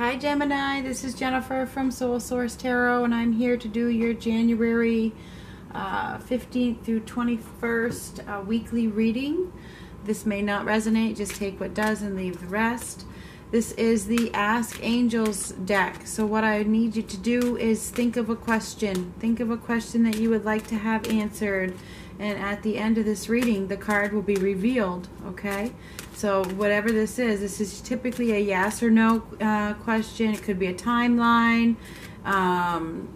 Hi Gemini, this is Jennifer from Soul Source Tarot, and I'm here to do your January uh, 15th through 21st uh, weekly reading. This may not resonate, just take what does and leave the rest. This is the Ask Angels deck. So, what I need you to do is think of a question. Think of a question that you would like to have answered. And at the end of this reading, the card will be revealed, okay? So whatever this is, this is typically a yes or no uh, question. It could be a timeline. Um,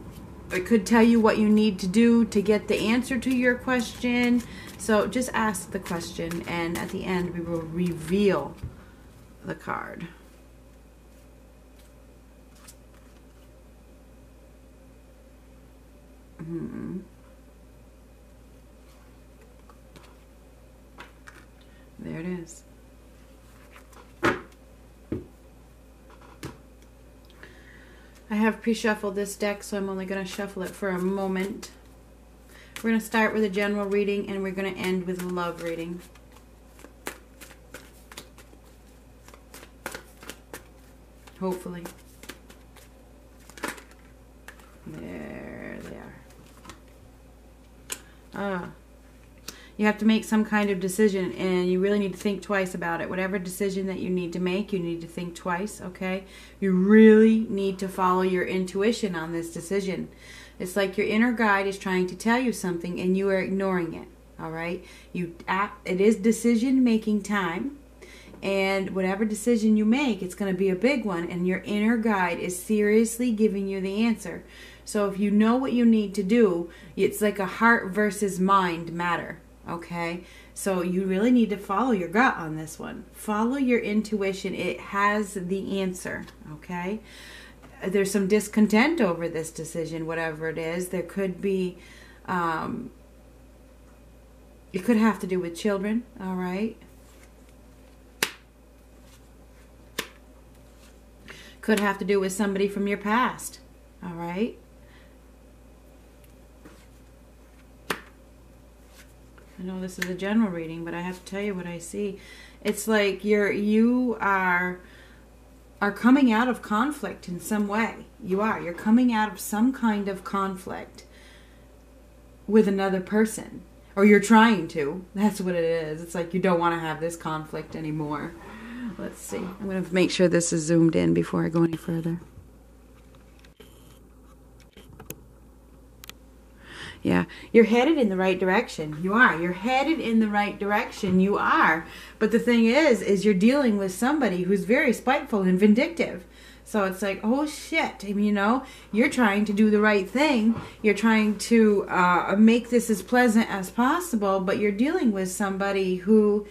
it could tell you what you need to do to get the answer to your question. So just ask the question, and at the end, we will reveal the card. Hmm. There it is. I have pre-shuffled this deck, so I'm only going to shuffle it for a moment. We're going to start with a general reading, and we're going to end with a love reading. Hopefully. There they are. Ah you have to make some kind of decision and you really need to think twice about it. Whatever decision that you need to make, you need to think twice, okay? You really need to follow your intuition on this decision. It's like your inner guide is trying to tell you something and you are ignoring it, all right? You act, it is decision making time. And whatever decision you make, it's going to be a big one and your inner guide is seriously giving you the answer. So if you know what you need to do, it's like a heart versus mind matter Okay, so you really need to follow your gut on this one. Follow your intuition, it has the answer. Okay, there's some discontent over this decision, whatever it is. There could be, um, it could have to do with children. All right. Could have to do with somebody from your past. All right. I know this is a general reading, but I have to tell you what I see. It's like you're you are are coming out of conflict in some way. You are. You're coming out of some kind of conflict with another person. Or you're trying to. That's what it is. It's like you don't want to have this conflict anymore. Let's see. I'm going to make sure this is zoomed in before I go any further. Yeah, you're headed in the right direction. You are. You're headed in the right direction. You are. But the thing is, is you're dealing with somebody who's very spiteful and vindictive. So it's like, oh shit. You know, you're trying to do the right thing. You're trying to uh, make this as pleasant as possible, but you're dealing with somebody who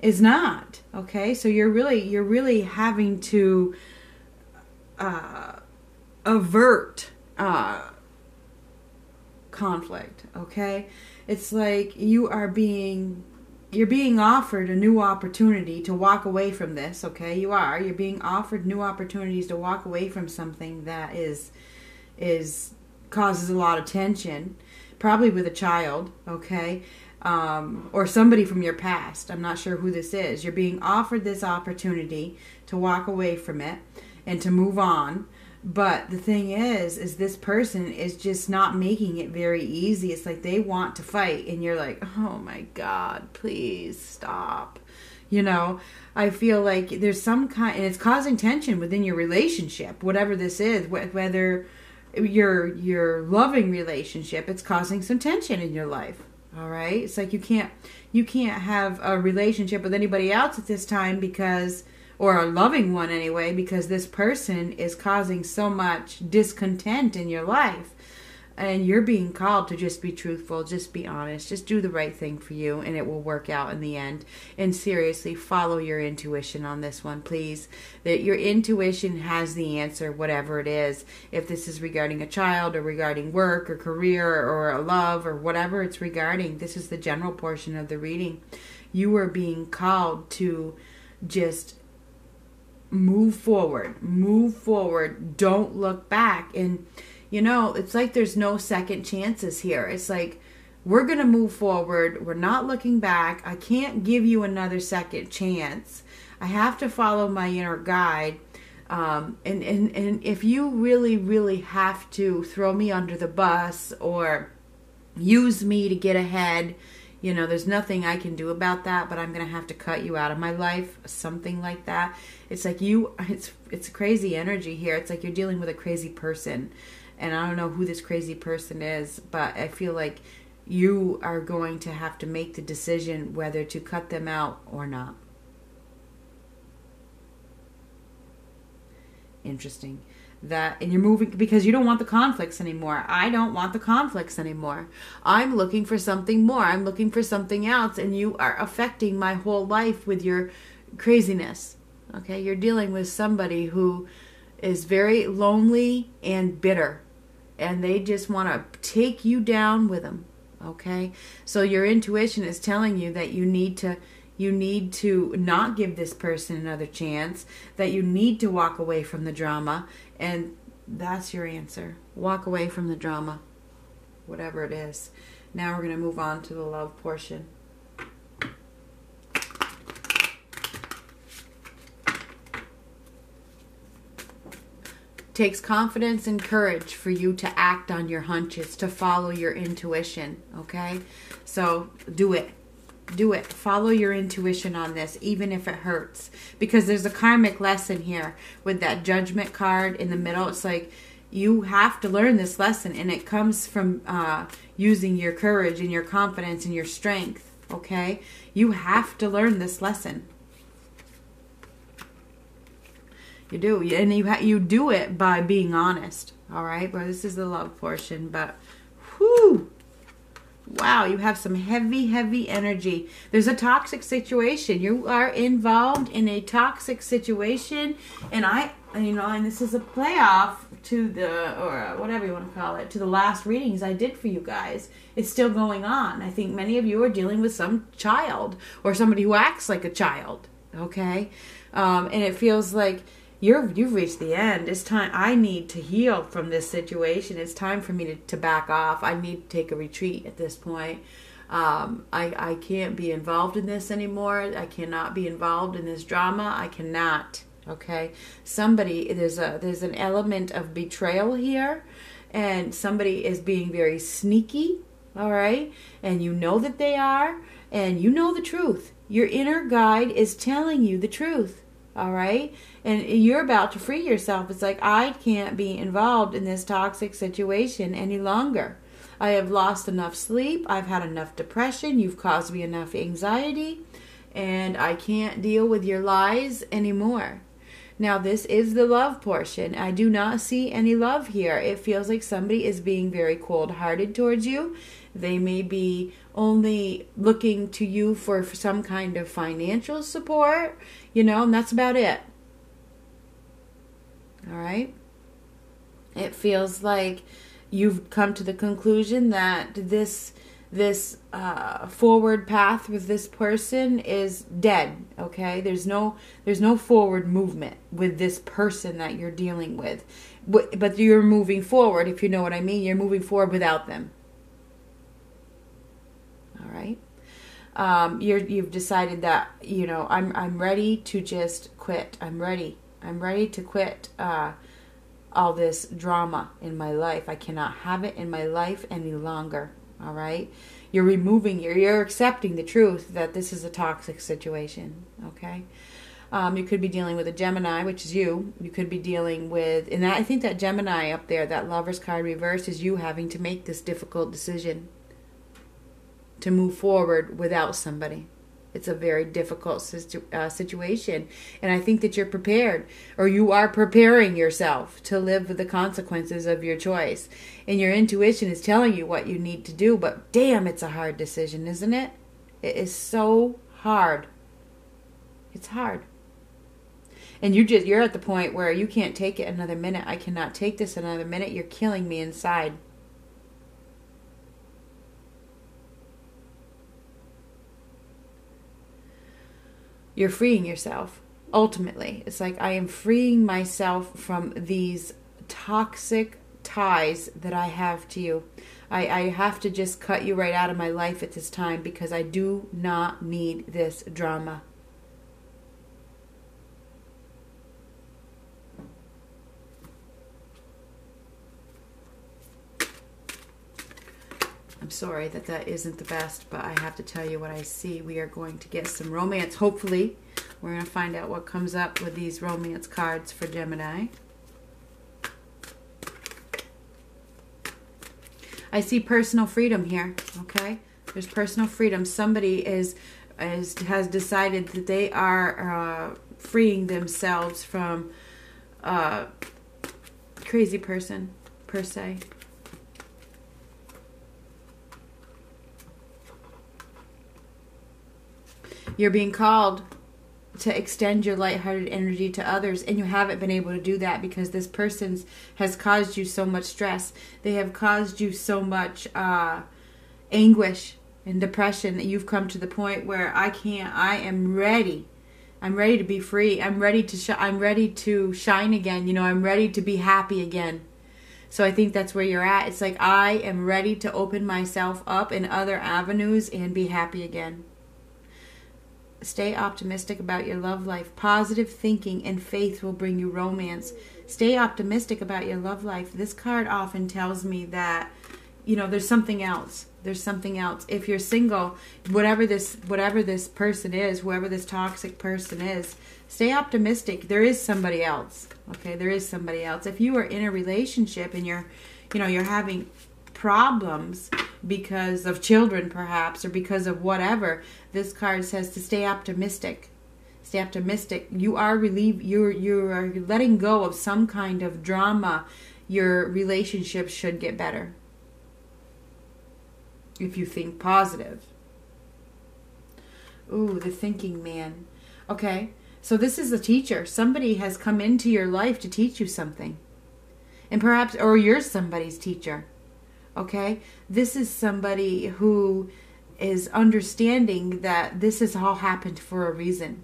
is not. Okay, so you're really, you're really having to uh, avert. Uh, conflict, okay? It's like you are being you're being offered a new opportunity to walk away from this, okay? You are. You're being offered new opportunities to walk away from something that is is causes a lot of tension, probably with a child, okay? Um, or somebody from your past. I'm not sure who this is. You're being offered this opportunity to walk away from it and to move on but the thing is, is this person is just not making it very easy. It's like they want to fight, and you're like, oh my God, please stop. You know, I feel like there's some kind, and it's causing tension within your relationship, whatever this is, whether your your loving relationship, it's causing some tension in your life. All right, it's like you can't you can't have a relationship with anybody else at this time because or a loving one anyway, because this person is causing so much discontent in your life. And you're being called to just be truthful, just be honest, just do the right thing for you, and it will work out in the end. And seriously, follow your intuition on this one, please. That your intuition has the answer, whatever it is. If this is regarding a child, or regarding work, or career, or a love, or whatever it's regarding, this is the general portion of the reading. You are being called to just move forward move forward don't look back. And you know it's like there's no second chances here. It's like we're going to move forward. We're not looking back. I can't give you another second chance. I have to follow my inner guide. Um, and, and, and if you really, really have to throw me under the bus or use me to get ahead, you know, there's nothing I can do about that, but I'm going to have to cut you out of my life, something like that. It's like you it's it's crazy energy here. It's like you're dealing with a crazy person. And I don't know who this crazy person is, but I feel like you are going to have to make the decision whether to cut them out or not. Interesting that and you're moving because you don't want the conflicts anymore. I don't want the conflicts anymore. I'm looking for something more. I'm looking for something else and you are affecting my whole life with your craziness. Okay? You're dealing with somebody who is very lonely and bitter and they just want to take you down with them. Okay? So your intuition is telling you that you need to you need to not give this person another chance, that you need to walk away from the drama, and that's your answer. Walk away from the drama, whatever it is. Now we're going to move on to the love portion. takes confidence and courage for you to act on your hunches, to follow your intuition, okay? So do it do it. Follow your intuition on this, even if it hurts. Because there's a karmic lesson here with that judgment card in the middle. It's like you have to learn this lesson, and it comes from uh, using your courage and your confidence and your strength. Okay? You have to learn this lesson. You do, and you you do it by being honest. All right, but this is the love portion. But, whoo, Wow, you have some heavy, heavy energy. There's a toxic situation. You are involved in a toxic situation, and I, you know, and this is a playoff to the, or whatever you want to call it, to the last readings I did for you guys. It's still going on. I think many of you are dealing with some child or somebody who acts like a child, okay? Um, and it feels like you're you've reached the end. It's time. I need to heal from this situation. It's time for me to, to back off. I need to take a retreat at this point. Um, I I can't be involved in this anymore. I cannot be involved in this drama. I cannot. Okay. Somebody there's a there's an element of betrayal here, and somebody is being very sneaky. All right, and you know that they are, and you know the truth. Your inner guide is telling you the truth all right? And you're about to free yourself. It's like i can't be involved in this toxic situation any longer. I have lost enough sleep. I've had enough depression. You've caused me enough anxiety. And i can't deal with your lies anymore now this is the love portion i do not see any love here it feels like somebody is being very cold hearted towards you they may be only looking to you for, some kind of financial support you know, and that's about it. All right? It feels like you've come to the conclusion that this this uh, forward path with this person is dead okay there's no there's no forward movement with this person that you're dealing with but but you're moving forward if you know what i mean you're moving forward without them all right um, you're you've decided that you know I'm I'm ready to just quit. I'm ready. I'm ready to quit uh, all this drama in my life. I cannot have it in my life any longer. All right, you're removing. You're you're accepting the truth that this is a toxic situation. Okay. Um, you could be dealing with a Gemini, which is you. You could be dealing with, and I think that Gemini up there, that Lover's card reverse, is you having to make this difficult decision to move forward without somebody. It's a very difficult situ- uh, situation. And I think that you're prepared, or you are preparing yourself to live with the consequences of your choice. And your intuition is telling you what you need to do, but damn, it's a hard decision, isn't it? It is so hard. It's hard. And you just you're at the point where you can't take it another minute. I cannot take this another minute. You're killing me inside. You're freeing yourself ultimately. It's like i am freeing myself from these toxic ties that i have to you. I, I have to just cut you right out of my life at this time because i do not need this drama I'm sorry that that isn't the best, but I have to tell you what I see. We are going to get some romance. Hopefully, we're going to find out what comes up with these romance cards for Gemini. I see personal freedom here, okay? There's personal freedom. Somebody is, is has decided that they are uh, freeing themselves from a uh, crazy person, per se. You're being called to extend your lighthearted energy to others and you haven't been able to do that because this person has caused you so much stress. They have caused you so much uh, anguish and depression that you've come to the point where i can't i am ready. I'm ready to be free. I'm ready to sh- i'm ready to shine again. You know i'm ready to be happy again. So i think that's where you're at. It's like i am ready to open myself up in other avenues and be happy again Stay optimistic about your love life. Positive thinking and faith will bring you romance. Stay optimistic about your love life. This card often tells me that you know there's something else. There's something else. If you're single, whatever this whatever this person is, whoever this toxic person is, stay optimistic. There is somebody else. Okay? There is somebody else. If you are in a relationship and you're you know, you're having problems because of children perhaps or because of whatever this card says to stay optimistic. Stay optimistic. You are relieve you're you're letting go of some kind of drama. Your relationship should get better. If you think positive. Ooh the thinking man. Okay so this is a teacher. Somebody has come into your life to teach you something. And perhaps or you're somebody's teacher Okay? This is somebody who is understanding that this has all happened for a reason.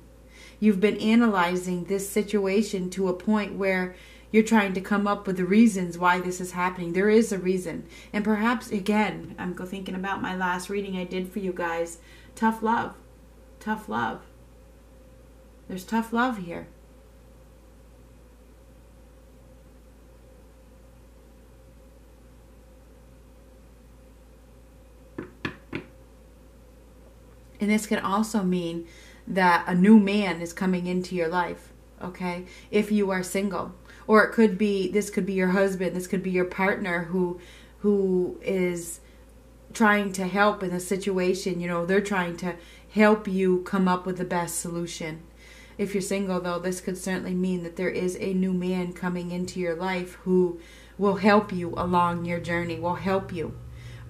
You've been analyzing this situation to a point where you're trying to come up with the reasons why this is happening. There is a reason. And perhaps, again, I'm thinking about my last reading I did for you guys tough love. Tough love. There's tough love here. And this can also mean that a new man is coming into your life, okay? If you are single. Or it could be this could be your husband, this could be your partner who who is trying to help in a situation, you know, they're trying to help you come up with the best solution. If you're single though, this could certainly mean that there is a new man coming into your life who will help you along your journey, will help you.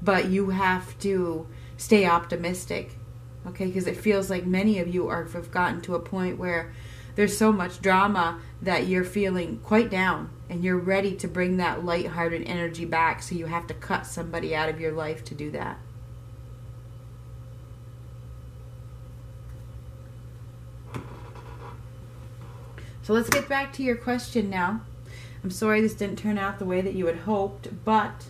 But you have to stay optimistic okay because it feels like many of you are have gotten to a point where there's so much drama that you're feeling quite down and you're ready to bring that light-hearted energy back so you have to cut somebody out of your life to do that. So let's get back to your question now. I'm sorry this didn't turn out the way that you had hoped but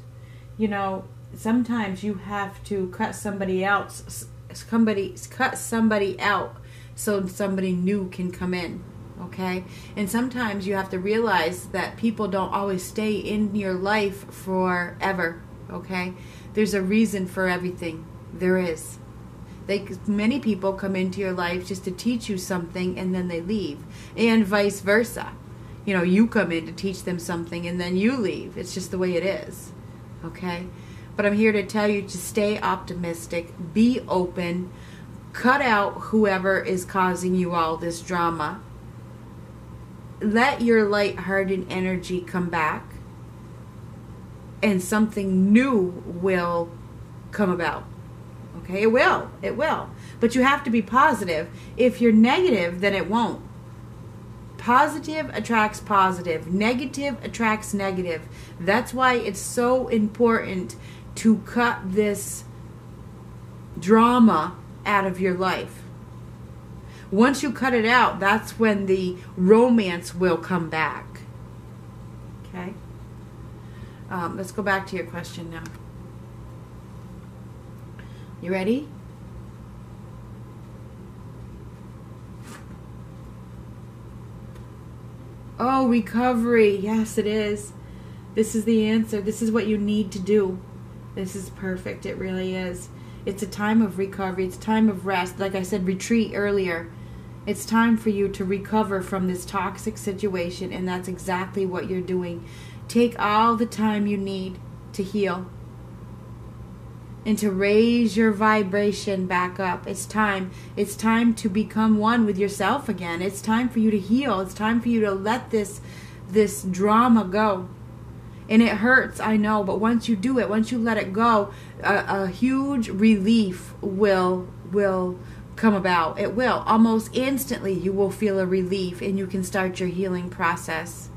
you know sometimes you have to cut somebody else somebody cut somebody out so somebody new can come in okay? And sometimes you have to realize that people don't always stay in your life forever okay? There's a reason for everything. There is. They many people come into your life just to teach you something and then they leave. And vice versa. You know you come in to teach them something and then you leave. It's just the way it is okay but I'm here to tell you to stay optimistic, be open, cut out whoever is causing you all this drama. Let your light-hearted energy come back, and something new will come about. Okay, it will. It will. But you have to be positive. If you're negative, then it won't. Positive attracts positive. positive, negative attracts negative. That's why it's so important to cut this drama out of your life. Once you cut it out, that's when the romance will come back. Okay? Um, let's go back to your question now. You ready? Oh, recovery. Yes, it is. This is the answer. This is what you need to do. This is perfect. It really is. It's a time of recovery. It's time of rest. Like I said, retreat earlier. It's time for you to recover from this toxic situation, and that's exactly what you're doing. Take all the time you need to heal and to raise your vibration back up. It's time. It's time to become one with yourself again. It's time for you to heal. It's time for you to let this this drama go. And it hurts, I know, but once you do it, once you let it go, a, a huge relief will will come about. It will. Almost instantly you will feel a relief and you can start your healing process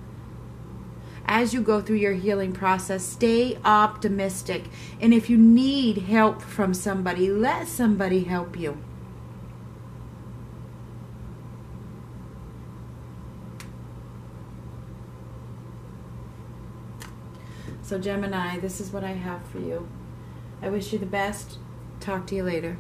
as you go through your healing process, stay optimistic. And if you need help from somebody, let somebody help you. So, Gemini, this is what I have for you. I wish you the best. Talk to you later.